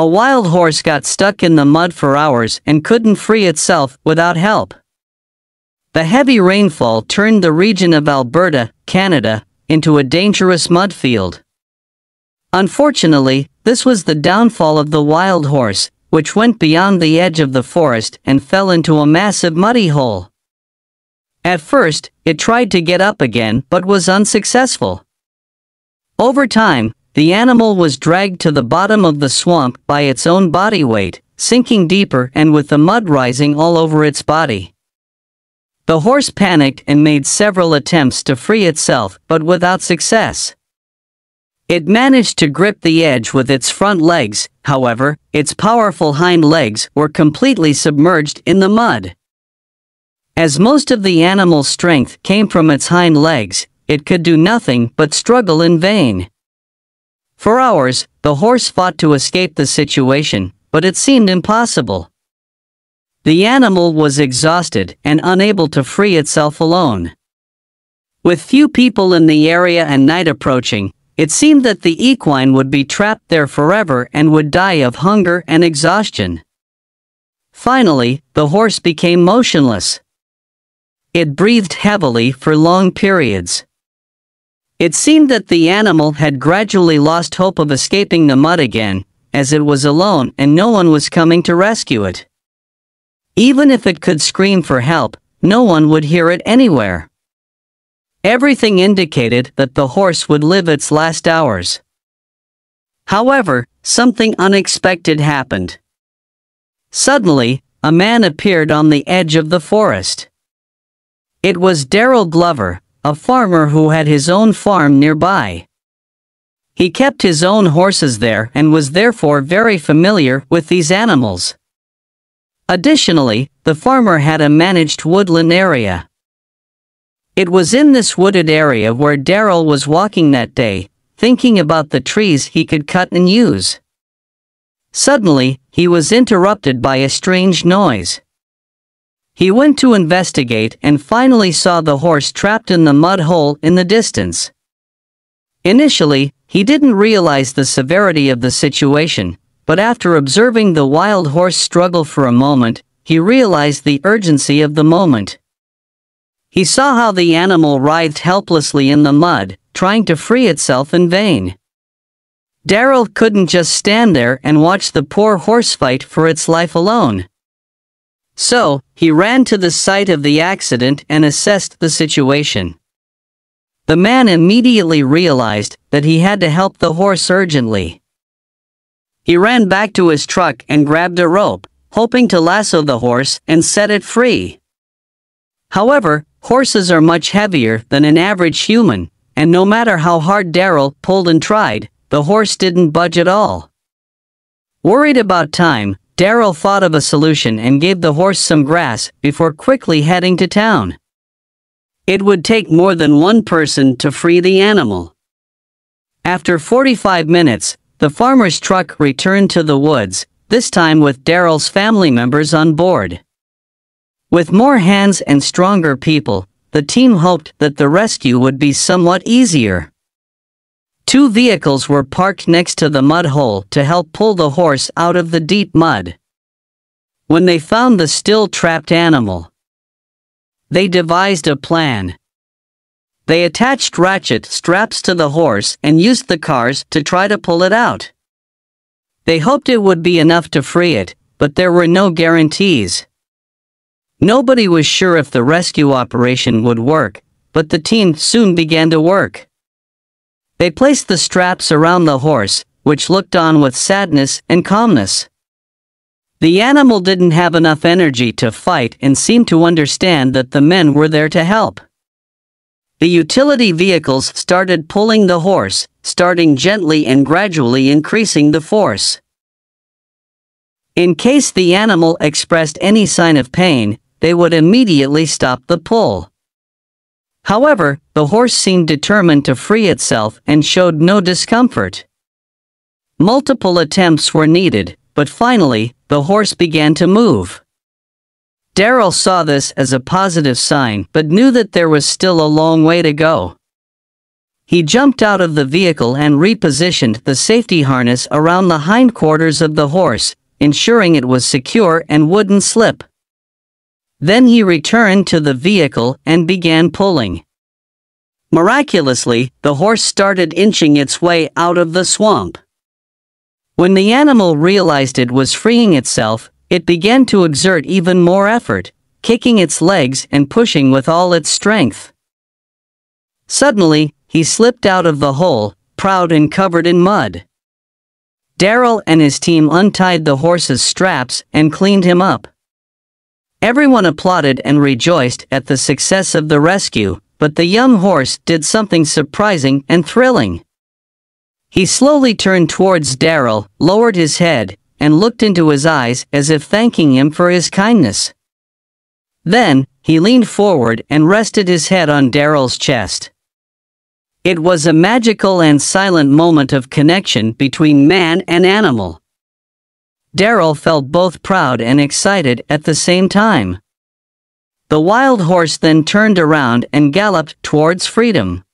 A wild horse got stuck in the mud for hours and couldn't free itself without help. The heavy rainfall turned the region of Alberta, Canada, into a dangerous mud field. Unfortunately, this was the downfall of the wild horse, which went beyond the edge of the forest and fell into a massive muddy hole. At first, it tried to get up again but was unsuccessful. Over time, the animal was dragged to the bottom of the swamp by its own body weight, sinking deeper and with the mud rising all over its body. The horse panicked and made several attempts to free itself, but without success. It managed to grip the edge with its front legs, however, its powerful hind legs were completely submerged in the mud. As most of the animal's strength came from its hind legs, it could do nothing but struggle in vain. For hours, the horse fought to escape the situation, but it seemed impossible. The animal was exhausted and unable to free itself alone. With few people in the area and night approaching, it seemed that the equine would be trapped there forever and would die of hunger and exhaustion. Finally, the horse became motionless. It breathed heavily for long periods. It seemed that the animal had gradually lost hope of escaping the mud again, as it was alone and no one was coming to rescue it. Even if it could scream for help, no one would hear it anywhere. Everything indicated that the horse would live its last hours. However, something unexpected happened. Suddenly, a man appeared on the edge of the forest. It was Darrell Glover, a farmer who had his own farm nearby. He kept his own horses there and was therefore very familiar with these animals. Additionally, the farmer had a managed woodland area. It was in this wooded area where Darrell was walking that day, thinking about the trees he could cut and use. Suddenly, he was interrupted by a strange noise. He went to investigate and finally saw the horse trapped in the mud hole in the distance. Initially, he didn't realize the severity of the situation, but after observing the wild horse struggle for a moment, he realized the urgency of the moment. He saw how the animal writhed helplessly in the mud, trying to free itself in vain. Darrell couldn't just stand there and watch the poor horse fight for its life alone. So, he ran to the site of the accident and assessed the situation. The man immediately realized that he had to help the horse urgently. He ran back to his truck and grabbed a rope, hoping to lasso the horse and set it free. However, horses are much heavier than an average human, and no matter how hard Darrell pulled and tried, the horse didn't budge at all. Worried about time, Darrell thought of a solution and gave the horse some grass before quickly heading to town. It would take more than one person to free the animal. After 45 minutes, the farmer's truck returned to the woods, this time with Darrell's family members on board. With more hands and stronger people, the team hoped that the rescue would be somewhat easier. Two vehicles were parked next to the mud hole to help pull the horse out of the deep mud. When they found the still trapped animal, they devised a plan. They attached ratchet straps to the horse and used the cars to try to pull it out. They hoped it would be enough to free it, but there were no guarantees. Nobody was sure if the rescue operation would work, but the team soon began to work. They placed the straps around the horse, which looked on with sadness and calmness. The animal didn't have enough energy to fight and seemed to understand that the men were there to help. The utility vehicles started pulling the horse, starting gently and gradually increasing the force. In case the animal expressed any sign of pain, they would immediately stop the pull. However, the horse seemed determined to free itself and showed no discomfort. Multiple attempts were needed, but finally, the horse began to move. Darrell saw this as a positive sign but knew that there was still a long way to go. He jumped out of the vehicle and repositioned the safety harness around the hindquarters of the horse, ensuring it was secure and wouldn't slip. Then he returned to the vehicle and began pulling. Miraculously, the horse started inching its way out of the swamp. When the animal realized it was freeing itself, it began to exert even more effort, kicking its legs and pushing with all its strength. Suddenly, he slipped out of the hole, proud and covered in mud. Darrell and his team untied the horse's straps and cleaned him up. Everyone applauded and rejoiced at the success of the rescue, but the young horse did something surprising and thrilling. He slowly turned towards Darrell, lowered his head, and looked into his eyes as if thanking him for his kindness. Then, he leaned forward and rested his head on Darrell's chest. It was a magical and silent moment of connection between man and animal. Darrell felt both proud and excited at the same time. The wild horse then turned around and galloped towards freedom.